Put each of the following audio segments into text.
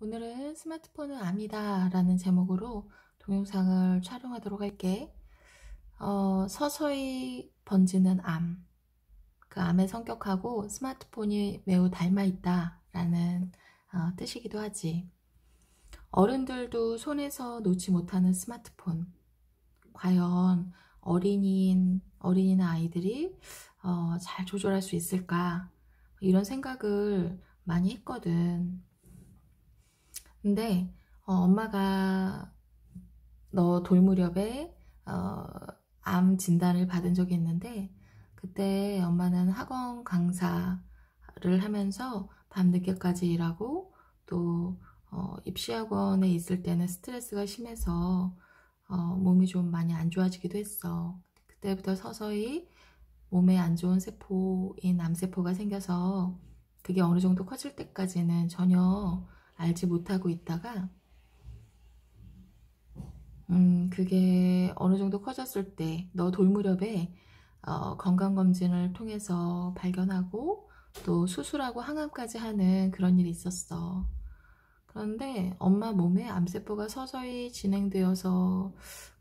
오늘은 스마트폰은 암이다 라는 제목으로 동영상을 촬영하도록 할게. 어, 서서히 번지는 암. 그 암의 성격하고 스마트폰이 매우 닮아 있다 라는 어, 뜻이기도 하지. 어른들도 손에서 놓지 못하는 스마트폰. 과연 어린이인, 어린이나 아이들이 어, 잘 조절할 수 있을까? 이런 생각을 많이 했거든. 근데 어, 엄마가 너 돌 무렵에 어, 암 진단을 받은 적이 있는데 그때 엄마는 학원 강사를 하면서 밤늦게까지 일하고 또 어, 입시학원에 있을 때는 스트레스가 심해서 어, 몸이 좀 많이 안 좋아지기도 했어. 그때부터 서서히 몸에 안 좋은 세포인 암세포가 생겨서 그게 어느 정도 커질 때까지는 전혀 알지 못하고 있다가 음 그게 어느 정도 커졌을 때 너 돌무렵에 어, 건강검진을 통해서 발견하고 또 수술하고 항암까지 하는 그런 일이 있었어. 그런데 엄마 몸에 암세포가 서서히 진행되어서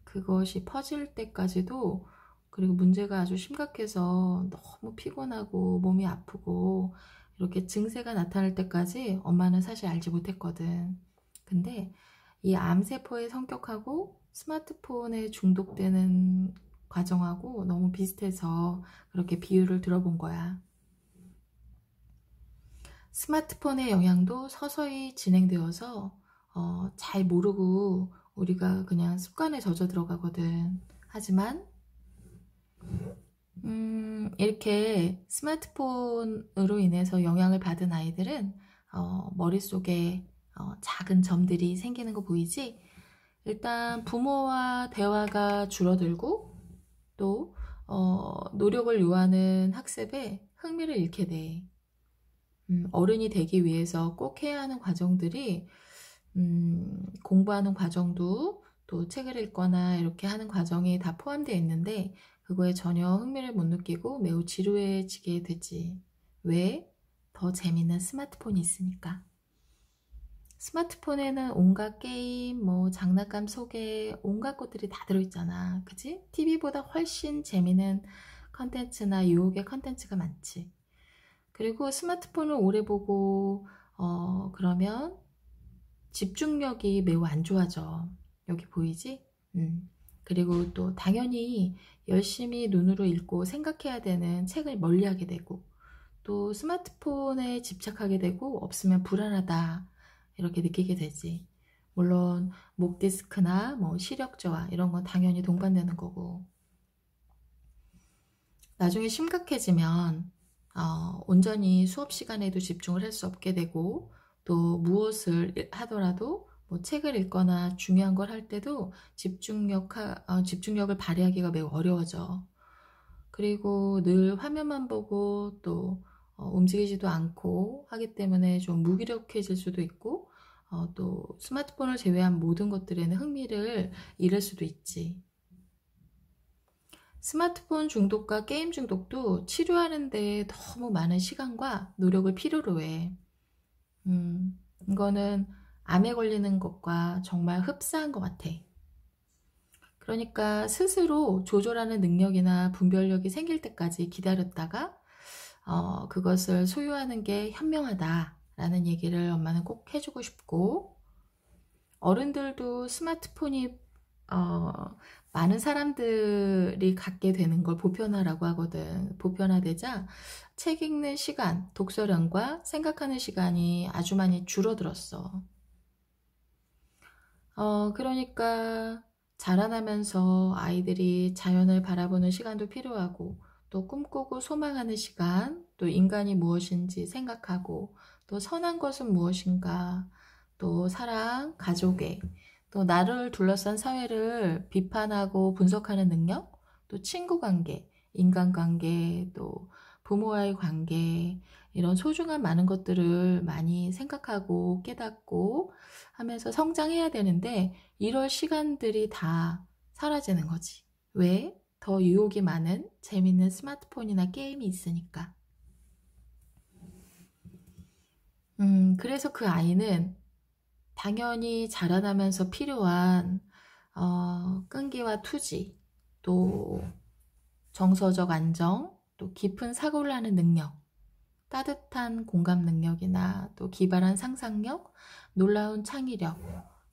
그것이 퍼질 때까지도 그리고 문제가 아주 심각해서 너무 피곤하고 몸이 아프고 이렇게 증세가 나타날 때까지 엄마는 사실 알지 못했거든. 근데 이 암세포의 성격하고 스마트폰에 중독되는 과정하고 너무 비슷해서 그렇게 비유를 들어본 거야. 스마트폰의 영향도 서서히 진행되어서 어, 잘 모르고 우리가 그냥 습관에 젖어 들어가거든. 하지만 음, 이렇게 스마트폰으로 인해서 영향을 받은 아이들은 어, 머릿속에 어, 작은 점들이 생기는 거 보이지? 일단 부모와 대화가 줄어들고 또 어, 노력을 요하는 학습에 흥미를 잃게 돼. 음, 어른이 되기 위해서 꼭 해야 하는 과정들이 음, 공부하는 과정도 또 책을 읽거나 이렇게 하는 과정이 다 포함되어 있는데 그거에 전혀 흥미를 못 느끼고 매우 지루해지게 되지. 왜? 더 재밌는 스마트폰이 있으니까. 스마트폰에는 온갖 게임, 뭐 장난감 속에 온갖 것들이 다 들어있잖아. 그치? TV보다 훨씬 재미있는 컨텐츠나 유혹의 컨텐츠가 많지. 그리고 스마트폰을 오래 보고, 어, 그러면 집중력이 매우 안 좋아져. 여기 보이지? 음. 그리고 또 당연히 열심히 눈으로 읽고 생각해야 되는 책을 멀리하게 되고 또 스마트폰에 집착하게 되고 없으면 불안하다 이렇게 느끼게 되지. 물론 목 디스크나 뭐 시력 저하 이런 건 당연히 동반되는 거고 나중에 심각해지면 어, 온전히 수업 시간에도 집중을 할 수 없게 되고 또 무엇을 하더라도 뭐 책을 읽거나 중요한 걸 할 때도 집중력, 어, 집중력을 발휘하기가 매우 어려워져. 그리고 늘 화면만 보고 또 어, 움직이지도 않고 하기 때문에 좀 무기력해질 수도 있고 어, 또 스마트폰을 제외한 모든 것들에는 흥미를 잃을 수도 있지. 스마트폰 중독과 게임 중독도 치료하는데 너무 많은 시간과 노력을 필요로 해. 음, 이거는 암에 걸리는 것과 정말 흡사한 것 같아. 그러니까 스스로 조절하는 능력이나 분별력이 생길 때까지 기다렸다가 어, 그것을 소유하는 게 현명하다라는 얘기를 엄마는 꼭 해주고 싶고 어른들도 스마트폰이 어, 많은 사람들이 갖게 되는 걸 보편화라고 하거든. 보편화되자 책 읽는 시간, 독서량과 생각하는 시간이 아주 많이 줄어들었어. 어, 그러니까 자라나면서 아이들이 자연을 바라보는 시간도 필요하고 또 꿈꾸고 소망하는 시간, 또 인간이 무엇인지 생각하고 또 선한 것은 무엇인가, 또 사랑, 가족애, 또 나를 둘러싼 사회를 비판하고 분석하는 능력, 또 친구 관계, 인간 관계, 또 부모와의 관계, 이런 소중한 많은 것들을 많이 생각하고 깨닫고 하면서 성장해야 되는데 이럴 시간들이 다 사라지는 거지. 왜? 더 유혹이 많은 재밌는 스마트폰이나 게임이 있으니까. 음, 그래서 그 아이는 당연히 자라나면서 필요한 어, 끈기와 투지, 또 정서적 안정, 또 깊은 사고를 하는 능력, 따뜻한 공감 능력이나 또 기발한 상상력, 놀라운 창의력,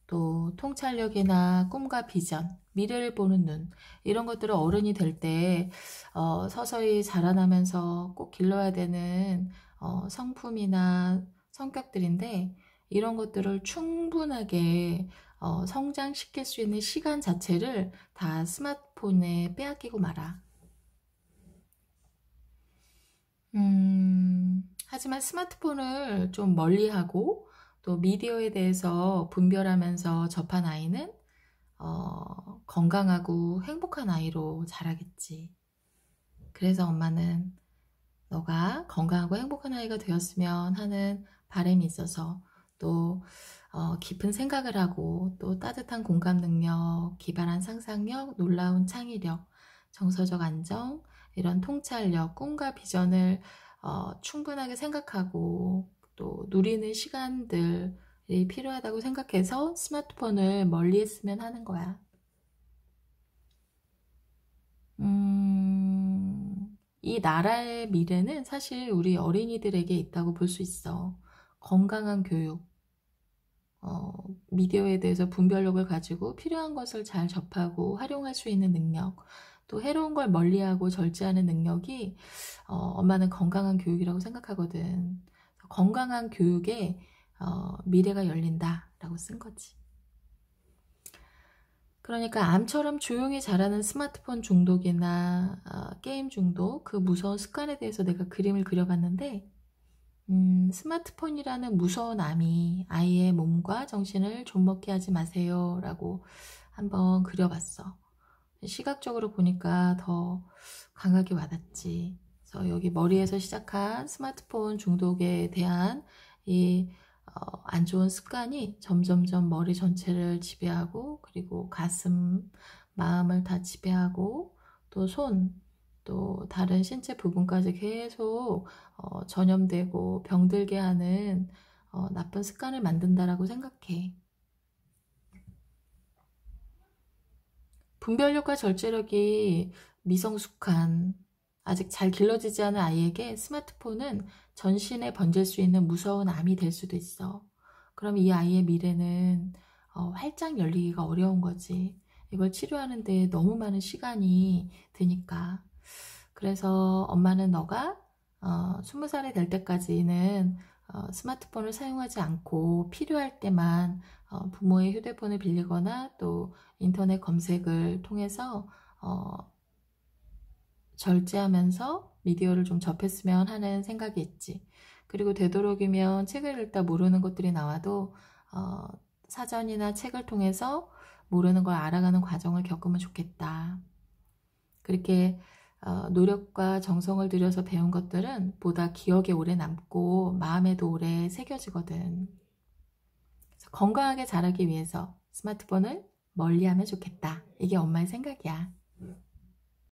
또 통찰력이나 꿈과 비전, 미래를 보는 눈 이런 것들을 어른이 될 때 어, 서서히 자라나면서 꼭 길러야 되는 어, 성품이나 성격들인데 이런 것들을 충분하게 어, 성장시킬 수 있는 시간 자체를 다 스마트폰에 빼앗기고 말아. 음, 하지만 스마트폰을 좀 멀리하고 또 미디어에 대해서 분별하면서 접한 아이는 어, 건강하고 행복한 아이로 자라겠지. 그래서 엄마는 너가 건강하고 행복한 아이가 되었으면 하는 바람이 있어서 또 어, 깊은 생각을 하고 또 따뜻한 공감 능력, 기발한 상상력, 놀라운 창의력, 정서적 안정, 이런 통찰력, 꿈과 비전을 어, 충분하게 생각하고 또 누리는 시간들이 필요하다고 생각해서 스마트폰을 멀리 했으면 하는 거야. 음, 이 나라의 미래는 사실 우리 어린이들에게 있다고 볼 수 있어. 건강한 교육, 어, 미디어에 대해서 분별력을 가지고 필요한 것을 잘 접하고 활용할 수 있는 능력, 또 해로운 걸 멀리하고 절제하는 능력이 어, 엄마는 건강한 교육이라고 생각하거든. 건강한 교육에 어, 미래가 열린다라고 쓴 거지. 그러니까 암처럼 조용히 자라는 스마트폰 중독이나 어, 게임 중독, 그 무서운 습관에 대해서 내가 그림을 그려봤는데 음, 스마트폰이라는 무서운 암이 아이의 몸과 정신을 좀먹게 하지 마세요 라고 한번 그려봤어. 시각적으로 보니까 더 강하게 와닿지. 그래서 여기 머리에서 시작한 스마트폰 중독에 대한 이 어, 안 좋은 습관이 점점점 머리 전체를 지배하고 그리고 가슴, 마음을 다 지배하고 또 손, 또 다른 신체 부분까지 계속 어, 전염되고 병들게 하는 어, 나쁜 습관을 만든다라고 생각해. 분별력과 절제력이 미성숙한 아직 잘 길러지지 않은 아이에게 스마트폰은 전신에 번질 수 있는 무서운 암이 될 수도 있어. 그럼 이 아이의 미래는 어, 활짝 열리기가 어려운 거지. 이걸 치료하는데 너무 많은 시간이 드니까. 그래서 엄마는 너가 어, 20살이 될 때까지는 어, 스마트폰을 사용하지 않고 필요할 때만 어, 부모의 휴대폰을 빌리거나 또 인터넷 검색을 통해서 어, 절제하면서 미디어를 좀 접했으면 하는 생각이 있지. 그리고 되도록이면 책을 읽다 모르는 것들이 나와도 어, 사전이나 책을 통해서 모르는 걸 알아가는 과정을 겪으면 좋겠다. 그렇게 어, 노력과 정성을 들여서 배운 것들은 보다 기억에 오래 남고 마음에도 오래 새겨지거든. 건강하게 자라기 위해서 스마트폰을 멀리 하면 좋겠다. 이게 엄마의 생각이야.